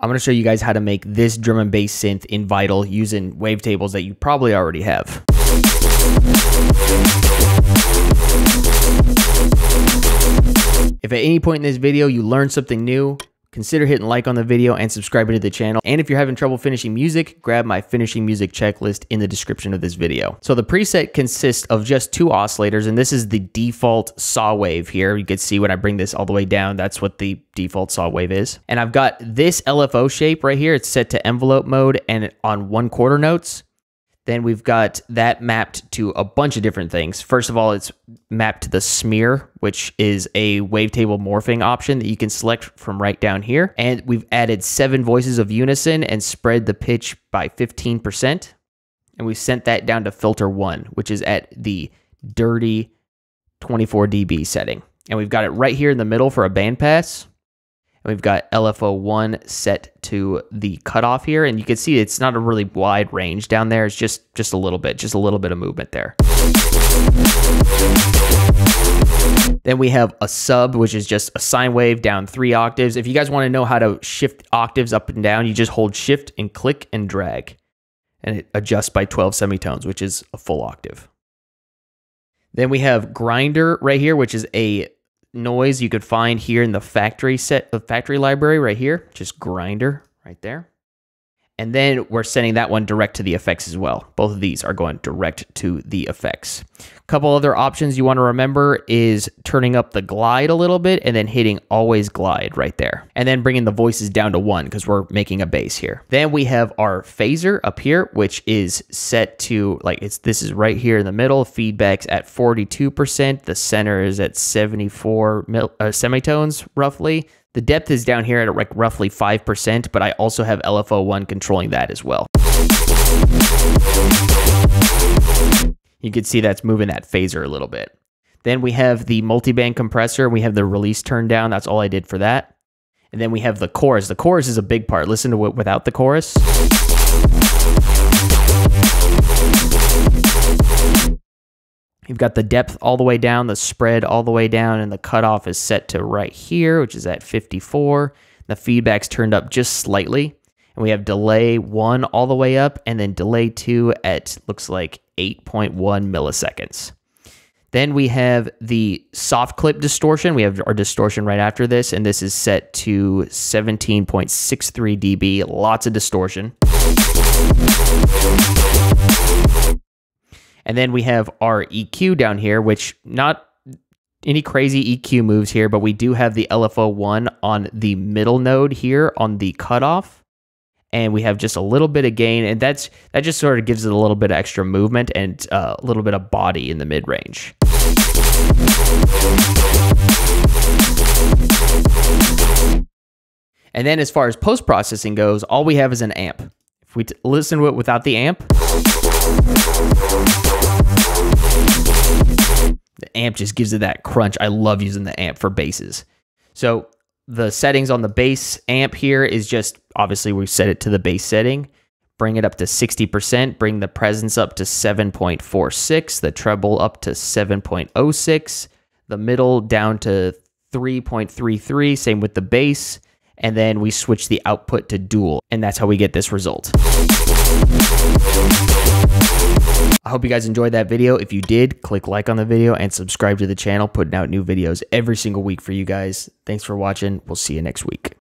I'm going to show you guys how to make this drum and bass synth in Vital using wavetables that you probably already have. If at any point in this video you learned something new, consider hitting like on the video and subscribing to the channel. And if you're having trouble finishing music, grab my finishing music checklist in the description of this video. So the preset consists of just two oscillators, and this is the default saw wave here. You can see when I bring this all the way down, that's what the default saw wave is. And I've got this LFO shape right here. It's set to envelope mode and on one quarter notes. Then we've got that mapped to a bunch of different things. First of all, it's mapped to the smear, which is a wavetable morphing option that you can select from right down here. And we've added seven voices of unison and spread the pitch by 15%. And we've sent that down to filter one, which is at the dirty 24 dB setting. And we've got it right here in the middle for a bandpass. And we've got LFO1 set to the cutoff here. And you can see it's not a really wide range down there. It's just, just a little bit, just a little bit of movement there. Then we have a sub, which is just a sine wave down three octaves. If you guys want to know how to shift octaves up and down, you just hold shift and click and drag. And it adjusts by 12 semitones, which is a full octave. Then we have grinder right here, which is a noise you could find here in the factory set, the factory library right here, just grinder right there. And then we're sending that one direct to the effects as well. Both of these are going direct to the effects. A couple other options you want to remember is turning up the glide a little bit and then hitting always glide right there. And then bringing the voices down to one because we're making a bass here. Then we have our phaser up here, which is set to like it's this is right here in the middle. Feedback's at 42%. The center is at 74 mil, uh, semitones roughly. The depth is down here at like roughly 5%, but I also have LFO1 controlling that as well. You can see that's moving that phaser a little bit. Then we have the multiband compressor. We have the release turned down. That's all I did for that. And then we have the chorus. The chorus is a big part. Listen to it without the chorus. You've got the depth all the way down, the spread all the way down, and the cutoff is set to right here, which is at 54. The feedback's turned up just slightly. And we have delay one all the way up, and then delay two at looks like 8.1 milliseconds. Then we have the soft clip distortion. We have our distortion right after this, and this is set to 17.63 dB. Lots of distortion. And then we have our EQ down here, which not any crazy EQ moves here, but we do have the LFO1 on the middle node here on the cutoff. And we have just a little bit of gain, and that's that just sort of gives it a little bit of extra movement and uh, a little bit of body in the mid range. And then as far as post processing goes, all we have is an amp. If we listen to it without the amp, amp just gives it that crunch. I love using the amp for basses. So the settings on the bass amp here is just obviously we set it to the bass setting. Bring it up to 60%, bring the presence up to 7.46, the treble up to 7.06, the middle down to 3.33, same with the bass, and then we switch the output to dual, and that's how we get this result. I hope you guys enjoyed that video. If you did, click like on the video and subscribe to the channel, putting out new videos every single week for you guys. Thanks for watching. We'll see you next week.